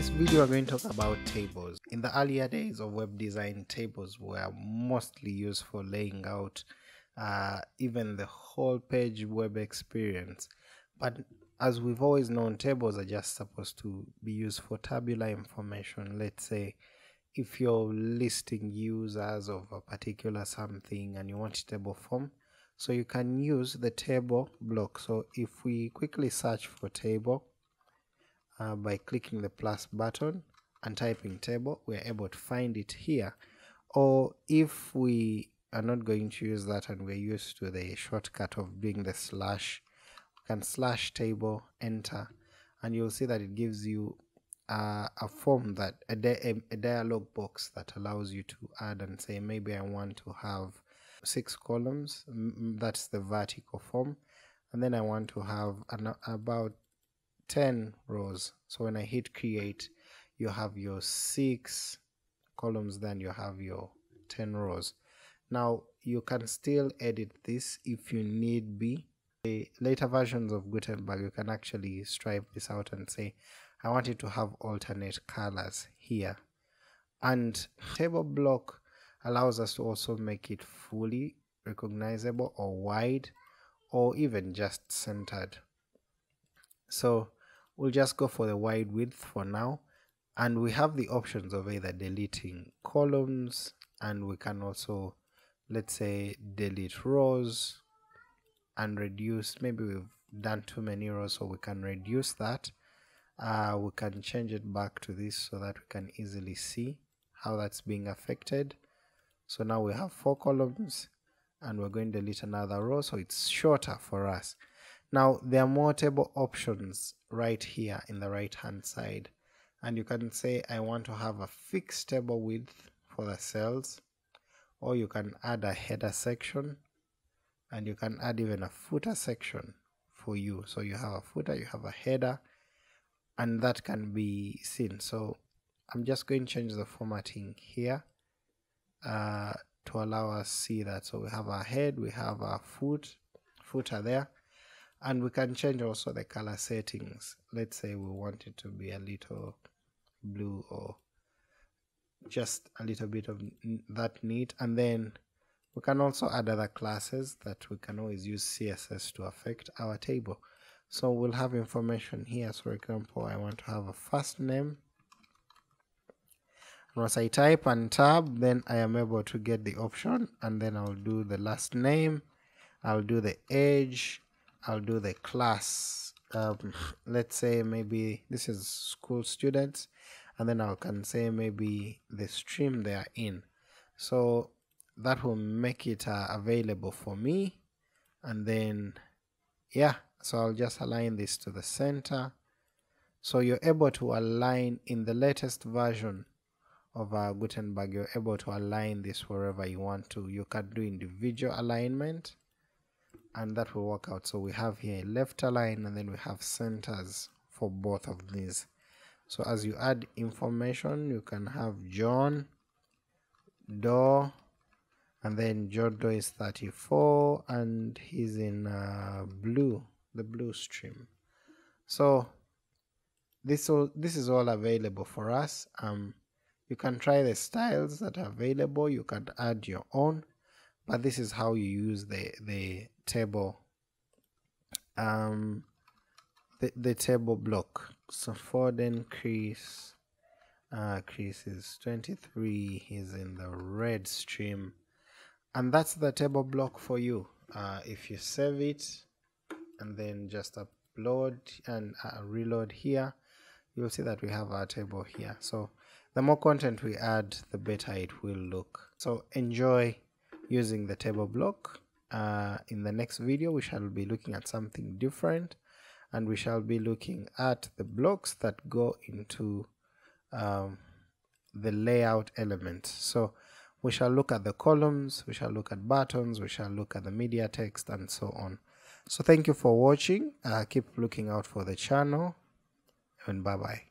this video, we're going to talk about tables. In the earlier days of web design, tables were mostly used for laying out uh, even the whole page web experience. But as we've always known, tables are just supposed to be used for tabular information. Let's say if you're listing users of a particular something and you want table form, so you can use the table block. So if we quickly search for table, uh, by clicking the plus button and typing table we're able to find it here. Or if we are not going to use that and we're used to the shortcut of doing the slash we can slash table enter and you'll see that it gives you uh, a form that a, a, a dialog box that allows you to add and say maybe I want to have six columns. That's the vertical form. And then I want to have an, about 10 rows. So when I hit create you have your six columns then you have your 10 rows. Now you can still edit this if you need be. The later versions of Gutenberg you can actually stripe this out and say I want it to have alternate colors here. And table block allows us to also make it fully recognizable or wide or even just centered. So we'll just go for the wide width for now. And we have the options of either deleting columns and we can also let's say delete rows and reduce. Maybe we've done too many rows so we can reduce that. Uh, we can change it back to this so that we can easily see how that's being affected. So now we have four columns and we're going to delete another row so it's shorter for us now there are more table options right here in the right hand side. And you can say I want to have a fixed table width for the cells or you can add a header section and you can add even a footer section for you. So you have a footer you have a header and that can be seen. So I'm just going to change the formatting here uh, to allow us see that. So we have our head we have our foot footer there and we can change also the color settings. Let's say we want it to be a little blue or just a little bit of that neat. And then we can also add other classes that we can always use css to affect our table. So we'll have information here. So for example i want to have a first name. Once i type and tab then i am able to get the option. And then i'll do the last name. I'll do the age I'll do the class um, let's say maybe this is school students and then I can say maybe the stream they are in. So that will make it uh, available for me and then yeah so I'll just align this to the center. So you're able to align in the latest version of uh, Gutenberg you're able to align this wherever you want to. You can do individual alignment and that will work out. So we have here left align and then we have centers for both of these. So as you add information you can have John Doe and then John Doe is 34 and he's in uh, blue the blue stream. So this all this is all available for us. Um you can try the styles that are available. You can add your own but this is how you use the the table. Um the, the table block. So Forden Chris uh Chris is 23 he's in the red stream. And that's the table block for you. Uh, if you save it and then just upload and uh, reload here you'll see that we have our table here. So the more content we add the better it will look. So enjoy using the table block. Uh, in the next video, we shall be looking at something different and we shall be looking at the blocks that go into um, the layout element. So we shall look at the columns, we shall look at buttons, we shall look at the media text and so on. So thank you for watching. Uh, keep looking out for the channel and bye bye.